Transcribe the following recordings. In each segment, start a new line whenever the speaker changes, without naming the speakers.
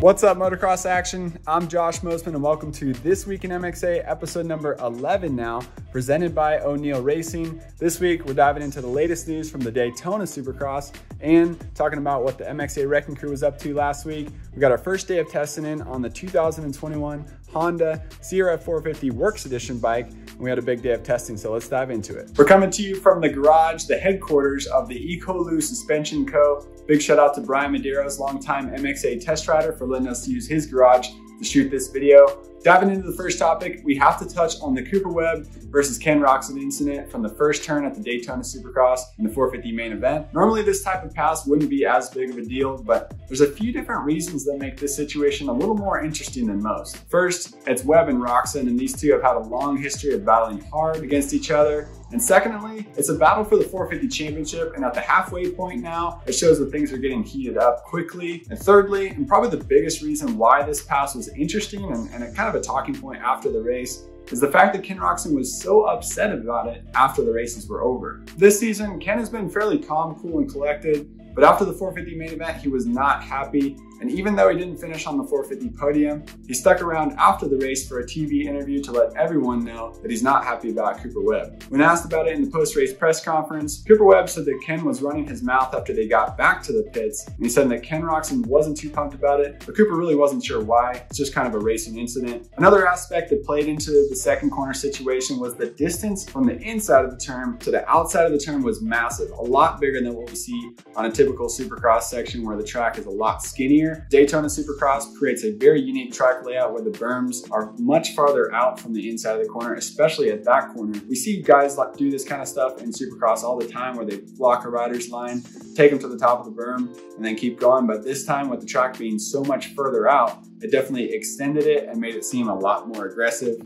What's up, motocross action? I'm Josh Mosiman, and welcome to This Week in MXA, episode number 11 now, presented by O'Neal Racing. This week, we're diving into the latest news from the Daytona Supercross and talking about what the MXA Wrecking Crew was up to last week. We got our first day of testing in on the 2021 Honda CRF 450 Works Edition bike, and we had a big day of testing, so let's dive into it. We're coming to you from the garage, the headquarters of the Ekolu Suspension Co. Big shout out to Brian Medeiros, longtime MXA test rider, for letting us use his garage to shoot this video. Diving into the first topic, we have to touch on the Cooper Webb versus Ken Roczen incident from the first turn at the Daytona Supercross in the 450 main event. Normally this type of pass wouldn't be as big of a deal, but there's a few different reasons that make this situation a little more interesting than most. First, it's Webb and Roczen, and these two have had a long history of battling hard against each other. And secondly, it's a battle for the 450 championship. And at the halfway point now, it shows that things are getting heated up quickly. And thirdly, and probably the biggest reason why this pass was interesting and, and a kind of a talking point after the race is the fact that Ken Roczen was so upset about it after the races were over. This season, Ken has been fairly calm, cool, and collected, but after the 450 main event, he was not happy. And even though he didn't finish on the 450 podium, he stuck around after the race for a TV interview to let everyone know that he's not happy about Cooper Webb. When asked about it in the post-race press conference, Cooper Webb said that Ken was running his mouth after they got back to the pits, and he said that Ken Roczen wasn't too pumped about it, but Cooper really wasn't sure why. It's just kind of a racing incident. Another aspect that played into the second corner situation was the distance from the inside of the turn to the outside of the turn was massive, a lot bigger than what we see on a typical supercross section where the track is a lot skinnier. Daytona Supercross creates a very unique track layout where the berms are much farther out from the inside of the corner, especially at that corner. We see guys like do this kind of stuff in Supercross all the time where they block a rider's line, take them to the top of the berm, and then keep going. But this time with the track being so much further out, it definitely extended it and made it seem a lot more aggressive.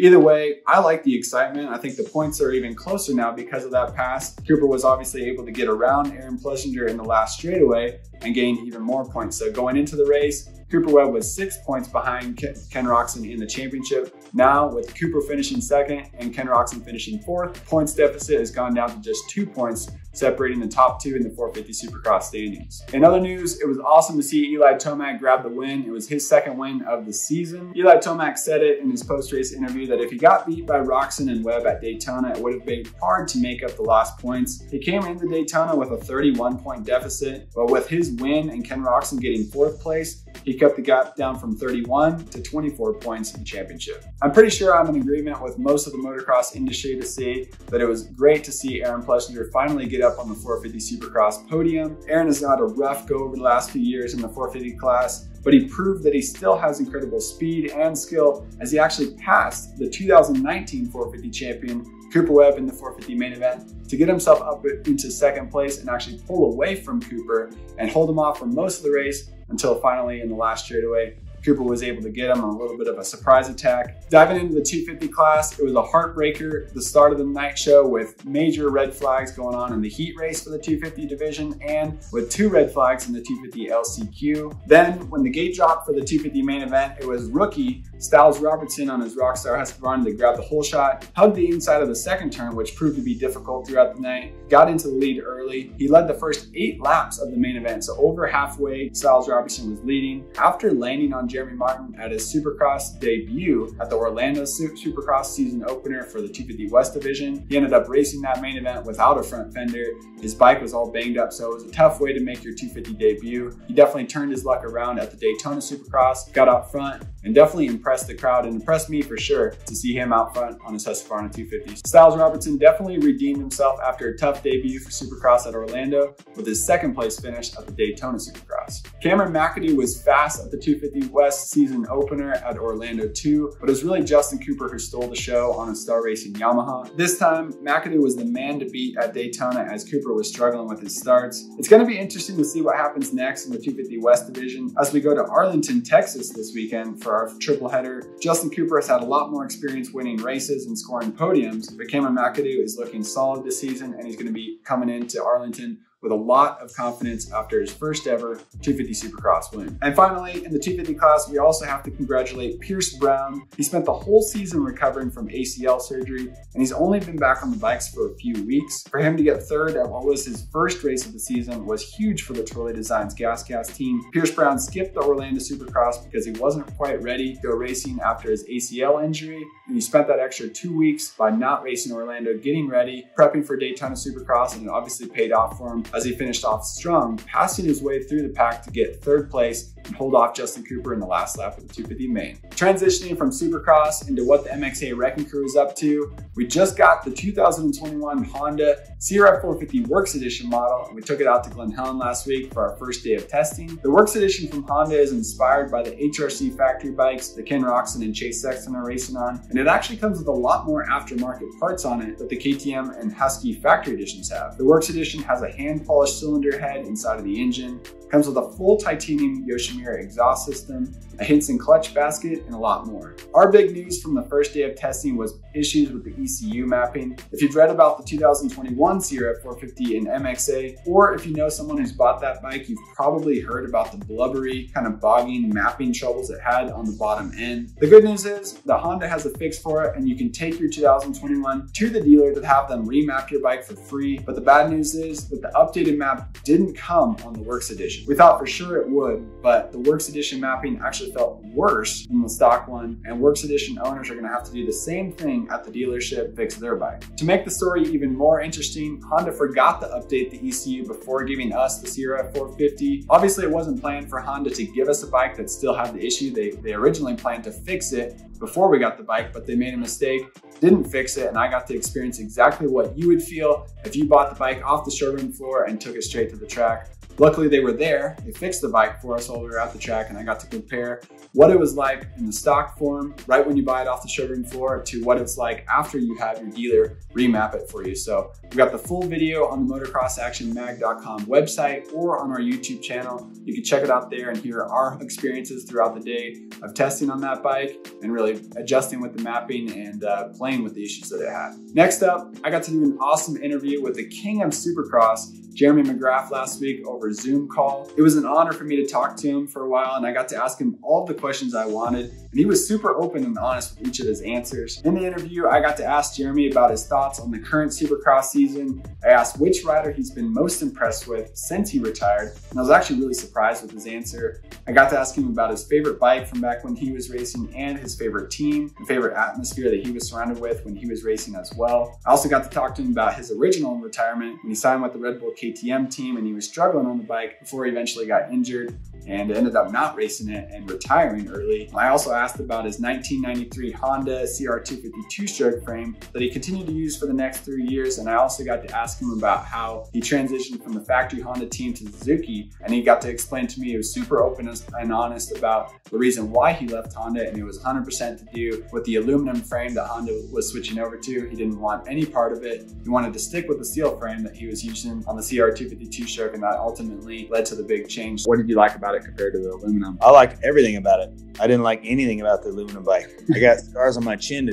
Either way, I like the excitement. I think the points are even closer now because of that pass. Cooper was obviously able to get around Aaron Plessinger in the last straightaway and gain even more points. So going into the race, Cooper Webb was six points behind Ken Roczen in the championship. Now, with Cooper finishing second and Ken Roczen finishing fourth, points deficit has gone down to just two points, separating the top two in the 450 Supercross standings. In other news, it was awesome to see Eli Tomac grab the win. It was his second win of the season. Eli Tomac said it in his post-race interview that if he got beat by Roczen and Webb at Daytona, it would have been hard to make up the lost points. He came into Daytona with a 31 point deficit, but with his win and Ken Roczen getting fourth place, he kept the gap down from 31 to 24 points in the championship. I'm pretty sure I'm in agreement with most of the motocross industry to say that it was great to see Aaron Plessinger finally get up on the 450 Supercross podium. Aaron has had a rough go over the last few years in the 450 class, but he proved that he still has incredible speed and skill as he actually passed the 2019 450 champion Cooper Webb in the 450 main event to get himself up into second place and actually pull away from Cooper and hold him off for most of the race until finally in the last straightaway, Cooper was able to get him on a little bit of a surprise attack. Diving into the 250 class, it was a heartbreaker, the start of the night show with major red flags going on in the heat race for the 250 division and with two red flags in the 250 LCQ. Then when the gate dropped for the 250 main event, it was rookie Stilez Robertson on his Rockstar Husqvarna to grab the whole shot, hugged the inside of the second turn, which proved to be difficult throughout the night, got into the lead early. He led the first eight laps of the main event, so over halfway, Stilez Robertson was leading. After landing on Jeremy Martin at his Supercross debut at the Orlando Supercross season opener for the 250 West Division, he ended up racing that main event without a front fender. His bike was all banged up, so it was a tough way to make your 250 debut. He definitely turned his luck around at the Daytona Supercross, got out front, and definitely impressed the crowd and impressed me for sure to see him out front on his Husqvarna 250. Stilez Robertson definitely redeemed himself after a tough debut for Supercross at Orlando with his second place finish at the Daytona Supercross. Cameron McAdoo was fast at the 250 West season opener at Orlando 2, but it was really Justin Cooper who stole the show on a Star Racing Yamaha. This time, McAdoo was the man to beat at Daytona as Cooper was struggling with his starts. It's going to be interesting to see what happens next in the 250 West division as we go to Arlington, Texas this weekend for our triple header. Justin Cooper has had a lot more experience winning races and scoring podiums, but Cameron McAdoo is looking solid this season and he's going to be coming into Arlington with a lot of confidence after his first ever 250 Supercross win. And finally, in the 250 class, we also have to congratulate Pierce Brown. He spent the whole season recovering from ACL surgery, and he's only been back on the bikes for a few weeks. For him to get third at what was his first race of the season was huge for the Troy Lee Designs GasGas team. Pierce Brown skipped the Orlando Supercross because he wasn't quite ready to go racing after his ACL injury, and he spent that extra two weeks by not racing Orlando, getting ready, prepping for Daytona Supercross, and it obviously paid off for him as he finished off strong, passing his way through the pack to get third place and hold off Justin Cooper in the last lap of the 250 main. Transitioning from Supercross into what the MXA Wrecking Crew is up to, we just got the 2021 Honda CRF 450 Works Edition model, and we took it out to Glen Helen last week for our first day of testing. The Works Edition from Honda is inspired by the HRC factory bikes that Ken Roczen and Chase Sexton are racing on, and it actually comes with a lot more aftermarket parts on it that the KTM and Husky factory editions have. The Works Edition has a hand polished cylinder head inside of the engine, comes with a full titanium Yoshimura exhaust system, a Hinson clutch basket, and a lot more. Our big news from the first day of testing was issues with the ECU mapping. If you've read about the 2021 CRF 450 and MXA, or if you know someone who's bought that bike, you've probably heard about the blubbery, kind of bogging mapping troubles it had on the bottom end. The good news is the Honda has a fix for it, and you can take your 2021 to the dealer to have them remap your bike for free. But the bad news is that the updated map didn't come on the Works Edition. We thought for sure it would, but the Works Edition mapping actually felt worse than the stock one, and Works Edition owners are gonna have to do the same thing at the dealership fix their bike. To make the story even more interesting, Honda forgot to update the ECU before giving us the CRF 450. Obviously, it wasn't planned for Honda to give us a bike that still had the issue. They, they originally planned to fix it before we got the bike, but they made a mistake, didn't fix it, and I got to experience exactly what you would feel if you bought the bike off the showroom floor and took it straight to the track. Luckily, they were there. They fixed the bike for us while we were at the track, and I got to compare what it was like in the stock form, right when you buy it off the showroom floor, to what it's like after you have your dealer remap it for you. So we got the full video on the motocrossactionmag.com website or on our YouTube channel. You can check it out there and hear our experiences throughout the day of testing on that bike and really adjusting with the mapping and uh, playing with the issues that it had. Next up, I got to do an awesome interview with the king of Supercross, Jeremy McGrath last week over Zoom call. It was an honor for me to talk to him for a while and I got to ask him all the questions I wanted and he was super open and honest with each of his answers. In the interview, I got to ask Jeremy about his thoughts on the current Supercross season. I asked which rider he's been most impressed with since he retired and I was actually really surprised with his answer. I got to ask him about his favorite bike from back when he was racing and his favorite team, the favorite atmosphere that he was surrounded with when he was racing as well. I also got to talk to him about his original retirement when he signed with the Red Bull KTM team and he was struggling on the bike before he eventually got injured and ended up not racing it and retiring early. I also asked about his 1993 Honda CR250 two-stroke frame that he continued to use for the next three years. And I also got to ask him about how he transitioned from the factory Honda team to Suzuki. And he got to explain to me, he was super open and honest about the reason why he left Honda. And it was 100% to do with the aluminum frame that Honda was switching over to. He didn't want any part of it. He wanted to stick with the steel frame that he was using on the CR250 two-stroke. And that ultimately led to the big change. What did you like about it compared to the aluminum?
I liked everything about it. I didn't like anything about the aluminum bike. I got scars on my chin to,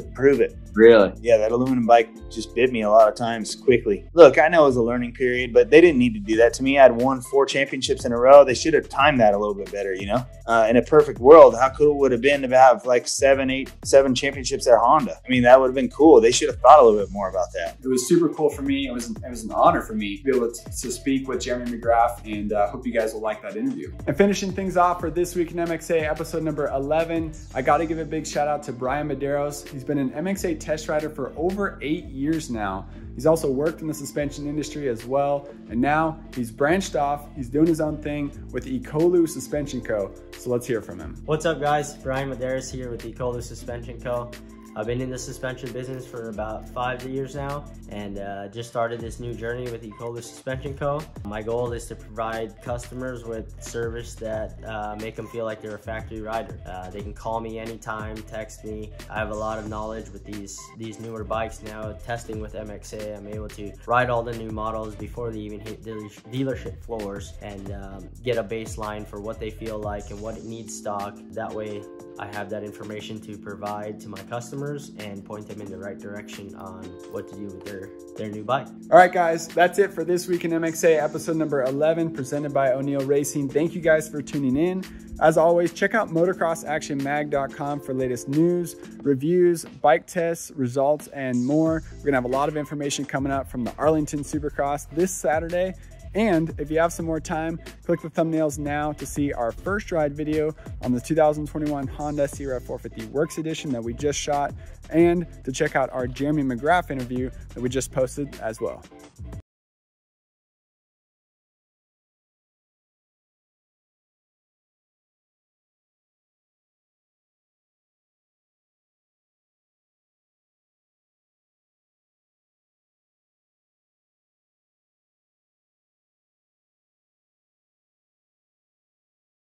to prove it.
Really?
Yeah, that aluminum bike just bit me a lot of times quickly. Look, I know it was a learning period, but they didn't need to do that to me. I had won four championships in a row. They should have timed that a little bit better, you know? Uh, in a perfect world, how cool would it have been to have like seven, eight, seven championships at Honda? I mean, that would have been cool. They should have thought a little bit more about that.
It was super cool for me. It was, it was an honor for me to be able to, to speak with Jeremy McGrath, and I uh, hope you guys will like that interview. And finishing things off for this week in MXA, episode number 11, I got to give a big shout out to Brian Medeiros. He's been an MXA test rider for over eight years now. He's also worked in the suspension industry as well, and now he's branched off. He's doing his own thing with Ekolu Suspension Co. So let's hear from him.
What's up, guys? Brian Medeiros here with Ekolu Suspension Co. I've been in the suspension business for about five years now and uh, just started this new journey with Ekolu Suspension Co. My goal is to provide customers with service that uh, make them feel like they're a factory rider. Uh, they can call me anytime, text me. I have a lot of knowledge with these, these newer bikes now. Testing with MXA, I'm able to ride all the new models before they even hit the dealership floors and um, get a baseline for what they feel like and what it needs stock. That way I have that information to provide to my customers and point them in the right direction on what to do with their, their new bike.
All right, guys, that's it for this week in MXA, episode number 11, presented by O'Neal Racing. Thank you guys for tuning in. As always, check out motocrossactionmag.com for latest news, reviews, bike tests, results, and more. We're gonna have a lot of information coming up from the Arlington Supercross this Saturday and if you have some more time, click the thumbnails now to see our first ride video on the 2021 Honda CRF 450 Works Edition that we just shot, and to check out our Jeremy McGrath interview that we just posted as well.